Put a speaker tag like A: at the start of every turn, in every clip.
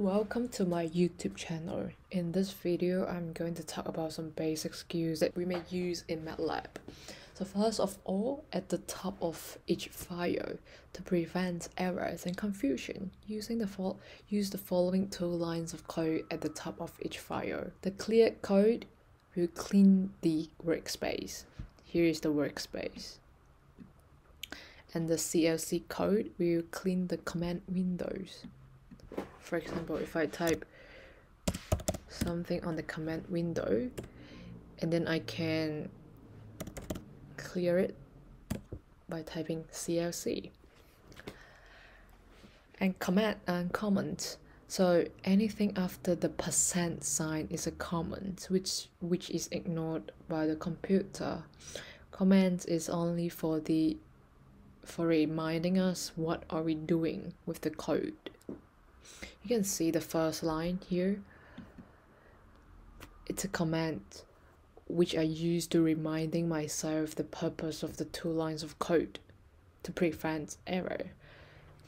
A: Welcome to my YouTube channel. In this video, I'm going to talk about some basic skills that we may use in MATLAB. So first of all, at the top of each file, to prevent errors and confusion, using the use the following two lines of code at the top of each file. The clear code will clean the workspace. Here is the workspace. And the CLC code will clean the command windows. For example, if I type something on the command window, and then I can clear it by typing CLC. And comment and comment. So anything after the percent sign is a comment, which which is ignored by the computer. Comment is only for the for reminding us what are we doing with the code. You can see the first line here. It's a comment which I use to reminding myself the purpose of the two lines of code to prevent error.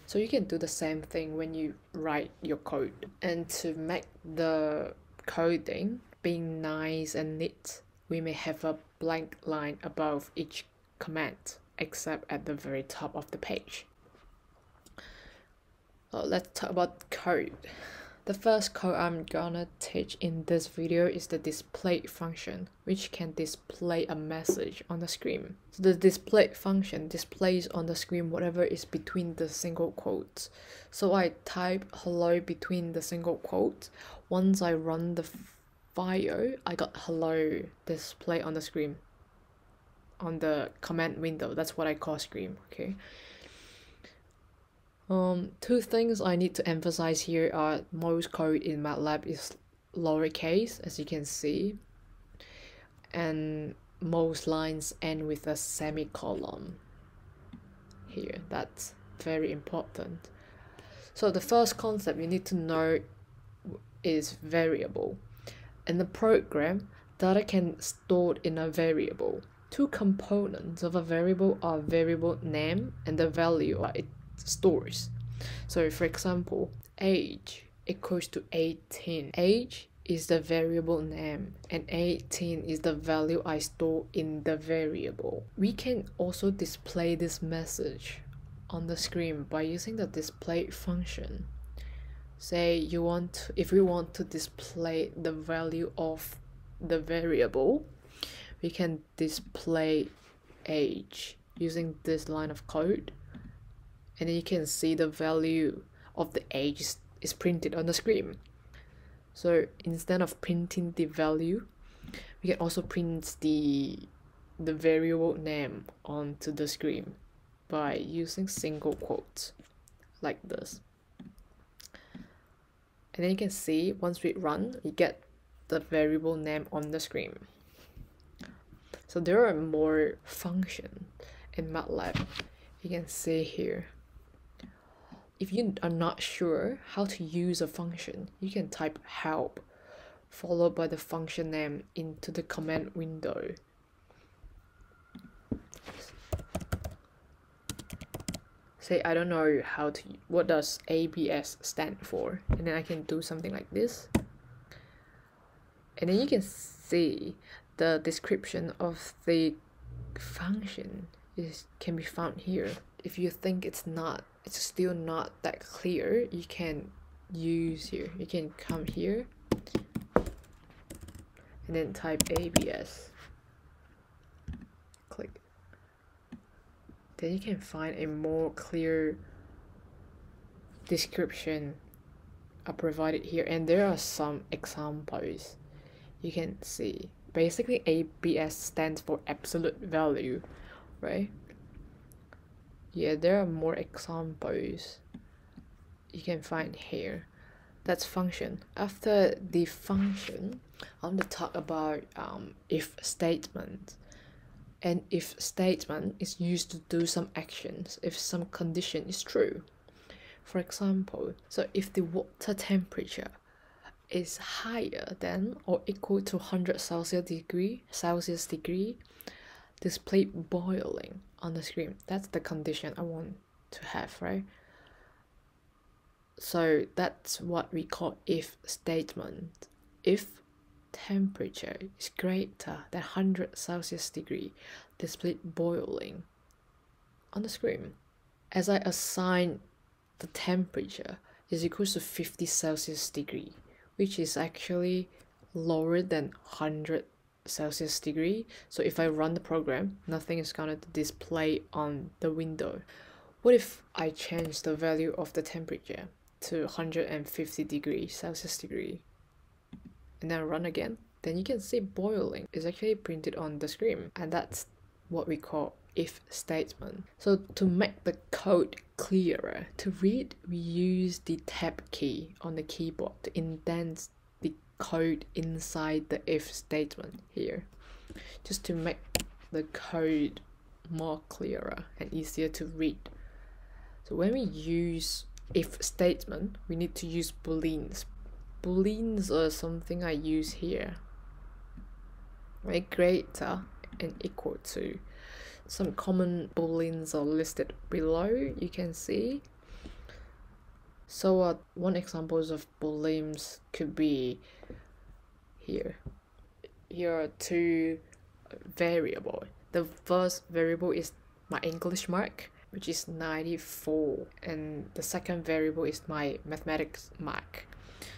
A: So you can do the same thing when you write your code. And to make the coding being nice and neat, we may have a blank line above each command, except at the very top of the page. Uh, let's talk about code. The first code I'm gonna teach in this video is the display function, which can display a message on the screen. So the display function displays on the screen whatever is between the single quotes. So I type hello between the single quotes. Once I run the file, I got hello display on the screen. On the command window, that's what I call screen, okay? Um, two things I need to emphasize here are most code in MATLAB is lowercase, as you can see, and most lines end with a semicolon here. That's very important. So the first concept you need to know is variable. In the program, data can stored in a variable. Two components of a variable are variable name and the value stores. So for example, age equals to 18. Age is the variable name and 18 is the value I store in the variable. We can also display this message on the screen by using the display function. Say you want if we want to display the value of the variable, we can display age using this line of code and you can see the value of the age is printed on the screen. So instead of printing the value, we can also print the the variable name onto the screen by using single quotes like this. And then you can see once we run, we get the variable name on the screen. So there are more functions in MATLAB. You can see here if you are not sure how to use a function, you can type help followed by the function name into the command window. Say I don't know how to what does ABS stand for and then I can do something like this. And then you can see the description of the function is can be found here. If you think it's not it's still not that clear. You can use here. You can come here and then type ABS click. Then you can find a more clear description. Are provided here. And there are some examples. You can see. Basically ABS stands for absolute value right yeah there are more examples you can find here. That's function. After the function i want to talk about um, if statement. And if statement is used to do some actions if some condition is true. For example so if the water temperature is higher than or equal to 100 celsius degree celsius degree display boiling on the screen. That's the condition I want to have, right? So that's what we call if statement. If temperature is greater than 100 Celsius degree, display boiling on the screen. As I assign the temperature is equals to 50 Celsius degree, which is actually lower than 100 Celsius degree. So if I run the program, nothing is gonna display on the window. What if I change the value of the temperature to 150 degree Celsius degree and then run again? Then you can see boiling is actually printed on the screen and that's what we call if statement. So to make the code clearer to read, we use the tab key on the keyboard to indent code inside the if statement here, just to make the code more clearer and easier to read. So when we use if statement, we need to use booleans. Booleans are something I use here. Right, greater and equal to. Some common booleans are listed below, you can see. So uh, one examples of booleans could be here. Here are two variable. The first variable is my English mark, which is 94, and the second variable is my mathematics mark.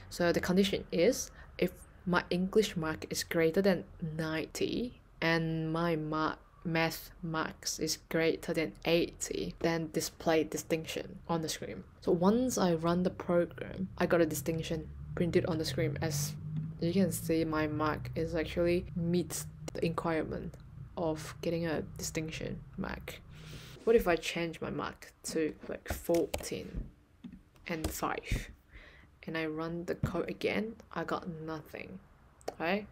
A: So the condition is if my English mark is greater than 90 and my mark math marks is greater than 80, then display distinction on the screen. So once I run the program, I got a distinction printed on the screen as you can see my mark is actually meets the requirement of getting a distinction mark. What if I change my mark to like 14 and 5 and I run the code again, I got nothing, right?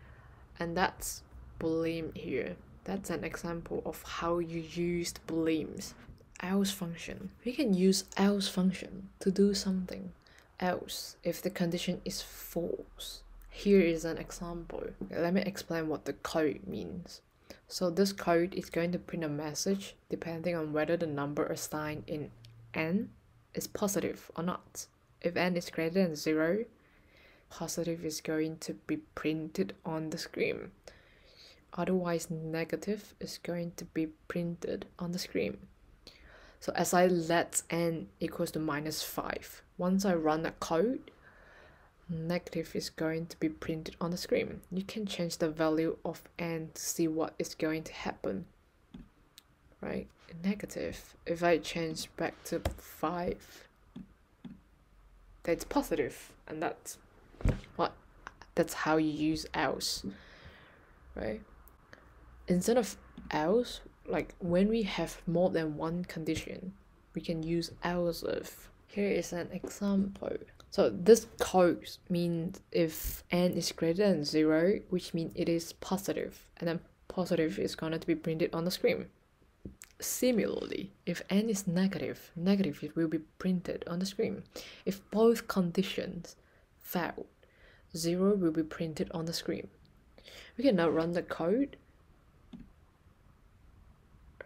A: And that's boolean here. That's an example of how you used booleans. Else function. We can use else function to do something else if the condition is false. Here is an example. Let me explain what the code means. So this code is going to print a message depending on whether the number assigned in n is positive or not. If n is greater than 0, positive is going to be printed on the screen otherwise negative is going to be printed on the screen. So as I let n equals to minus 5, once I run a code, negative is going to be printed on the screen. You can change the value of n to see what is going to happen. Right? Negative. If I change back to 5, that's positive, and that's what that's how you use else. Right? Instead of else, like when we have more than one condition, we can use else if. Here is an example. So this code means if n is greater than 0, which means it is positive, and then positive is going to be printed on the screen. Similarly, if n is negative, negative it will be printed on the screen. If both conditions fail, 0 will be printed on the screen. We can now run the code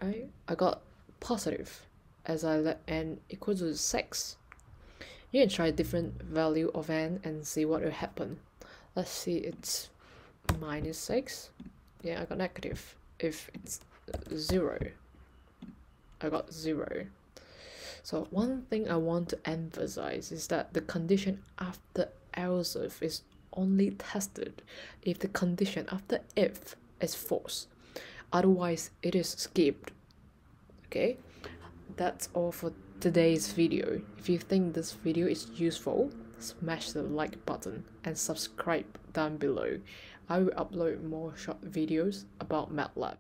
A: right? I got positive as I let n equal to 6. You can try a different value of n and see what will happen. Let's see, it's minus 6. Yeah, I got negative. If it's 0, I got 0. So one thing I want to emphasize is that the condition after else if is only tested if the condition after if is false otherwise it is skipped. Okay? That's all for today's video. If you think this video is useful smash the like button and subscribe down below. I will upload more short videos about matlab